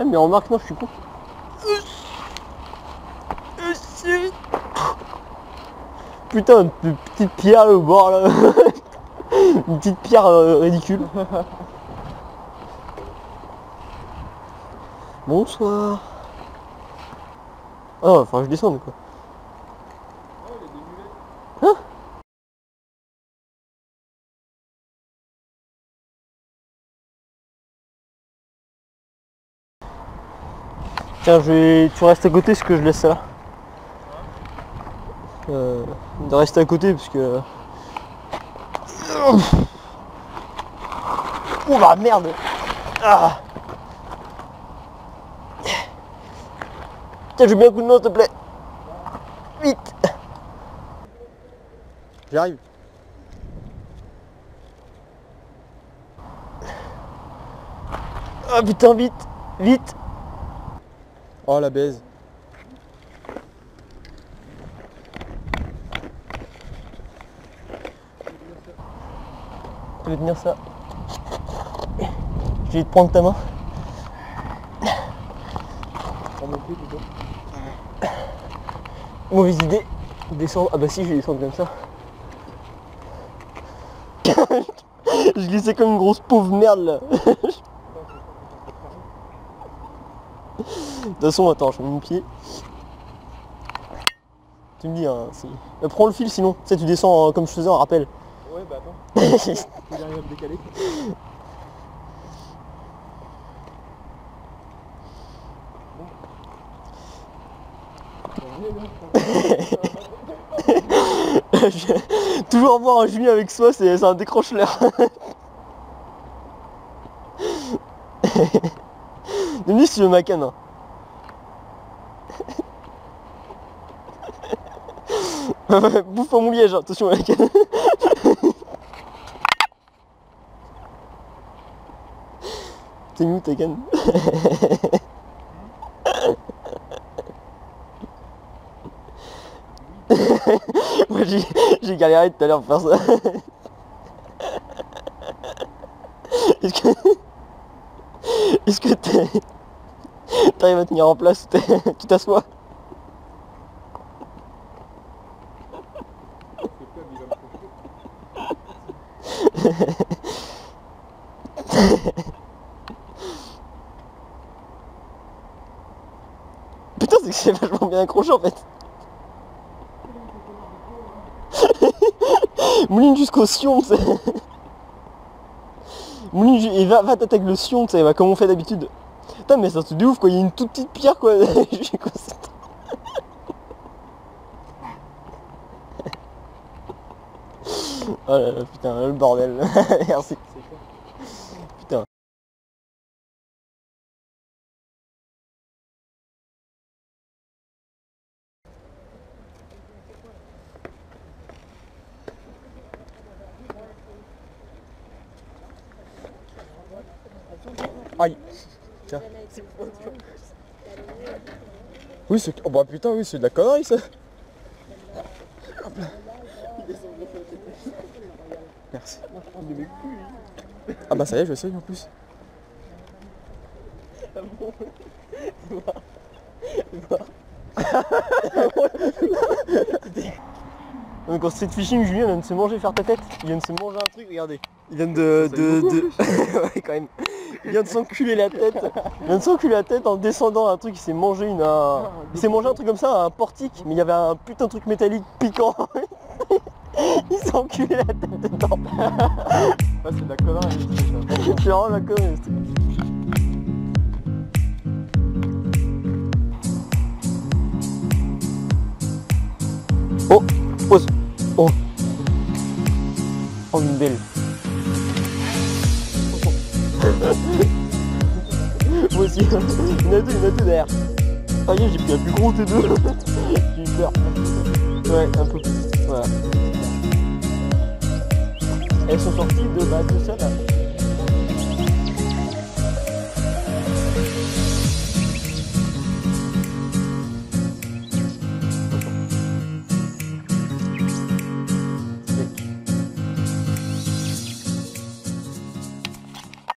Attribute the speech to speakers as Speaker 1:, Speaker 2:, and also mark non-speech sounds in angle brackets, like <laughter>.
Speaker 1: Ah, mais remarque, non, je suis con. Putain, une pe- petite pierre au bord là. <laughs> une petite pierre euh, ridicule. Bonsoir. Ah, enfin, je descends quoi. Je vais... tu restes à côté parce que je laisse là. Euh, de rester à côté parce que... Oh la merde ah. Tiens, je veux bien un coup de main s'il te plaît. Vite J'arrive. Ah putain, vite Vite
Speaker 2: Oh la baise.
Speaker 1: Tu veux tenir ça? Je vais te prendre ta main. Mauvaise idée. Descendre. Ah bah si, je vais descendre comme ça. <laughs> je glissais comme une grosse pauvre merde là. <laughs> De toute façon, attends, je mets mon pied. Tu me dis, hein, si... Euh, prends le fil sinon. Tu sais, tu descends euh, comme je faisais en rappel.
Speaker 2: Ouais bah attends, <laughs> j'arrive à me décaler. <laughs>
Speaker 1: Toujours voir un Julien avec soi, c'est un décroche-l'air. <laughs> Dis-moi si tu veux ma canne. hein. <laughs> Bouffe en mouliège, hein, attention à la canne. T'es où ta canne? <laughs> Moi j'ai galéré tout à l'heure pour faire ça. <laughs> Est-ce que. Est-ce que t'es. <laughs> T'arrives à tenir en place <laughs> Tu t'assois <laughs> Putain c'est que c'est vachement bien accroché en fait. Mouline jusqu'au sion. Mouline et va, va t'attaquer le sion, tu sais, comme on fait d'habitude. Putain mais c'est un truc quoi, il y a une toute petite pierre quoi. <laughs> Je suis concentré. Oh là là, putain, le bordel. <laughs> Merci. Putain.
Speaker 2: Aïe. Tiens. Oui c'est. Oh bah putain oui c'est de la connerie ça. Hop là. Merci. Ah bah ça y est je sais en plus.
Speaker 1: Donc en street fishing, Julien vient de se manger faire ta tête. Il vient de se manger un truc, regardez. Il vient de. De, de- <laughs> ouais quand même. Il vient de s'enculer la tête. Il vient de s'enculer la tête en descendant un truc, il s'est mangé une. un- Il s'est mangé un truc comme ça, un portique, mais il y avait un putain de truc métallique piquant. <laughs> il s'est enculé la tête dedans. <laughs>
Speaker 2: C'est de la connerie.
Speaker 1: C'est vraiment la connerie. Oh, pause. Oh. Oh, une belle. Moi aussi. Il y en a deux, il y en a deux derrière. Ah, j'ai pris un plus gros des deux. <laughs> j'ai eu peur. Ouais, un peu. Voilà. Elles sont sorties de, bah, de ça là.